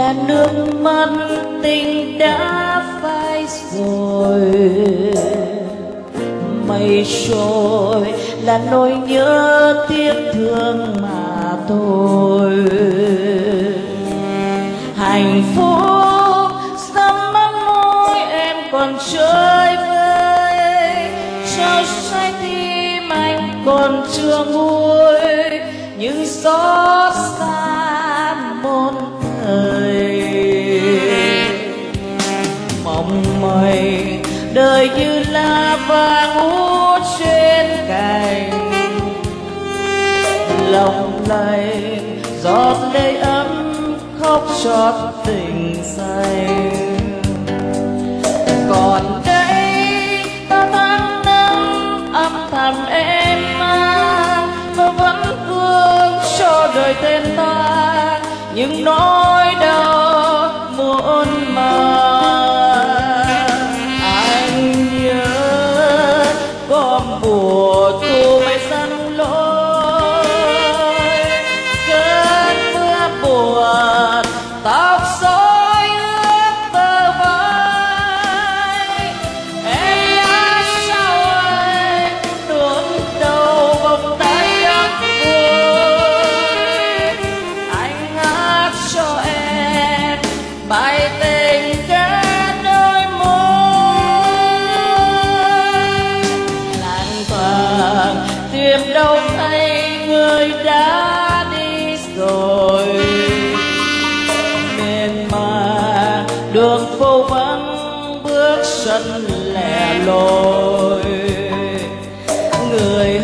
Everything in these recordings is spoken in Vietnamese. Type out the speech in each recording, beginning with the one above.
là nước mắt tình đã phai rồi. Mây trôi là nỗi nhớ tiếc thương mà thôi. Hạnh phúc sắm mắt môi em còn chơi vơi. Cho trái tim anh còn chưa nguôi. Nhưng xót xa một thời đời như lá vàng út trên cành. Lòng lay giọt lệ ấm khóc chót tình say. Còn đây ta tháng năm âm thầm em mà và vẫn thương cho đời tên ta. Những nỗi Của. Đường phố vắng bước chân lẻ loi. Người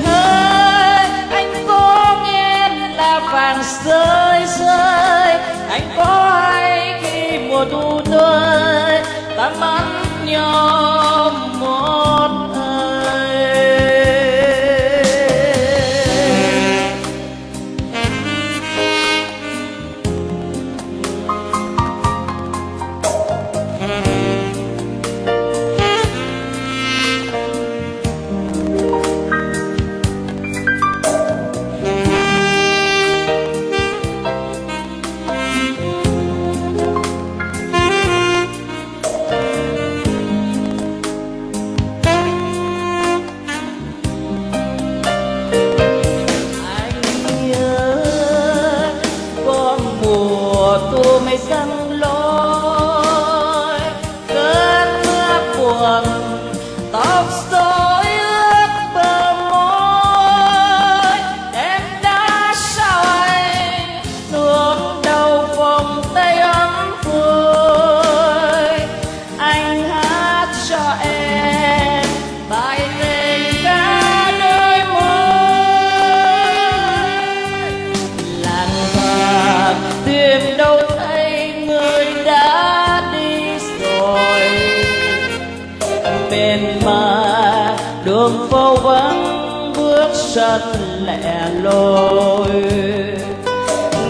đường vô vắng bước sân lẻ loi.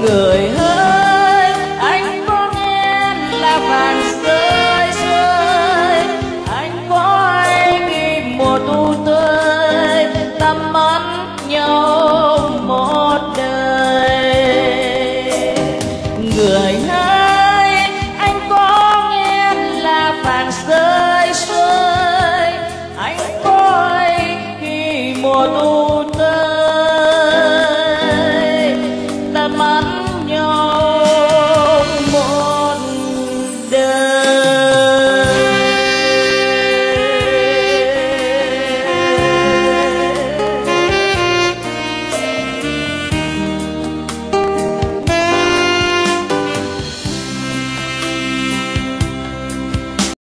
Người ơi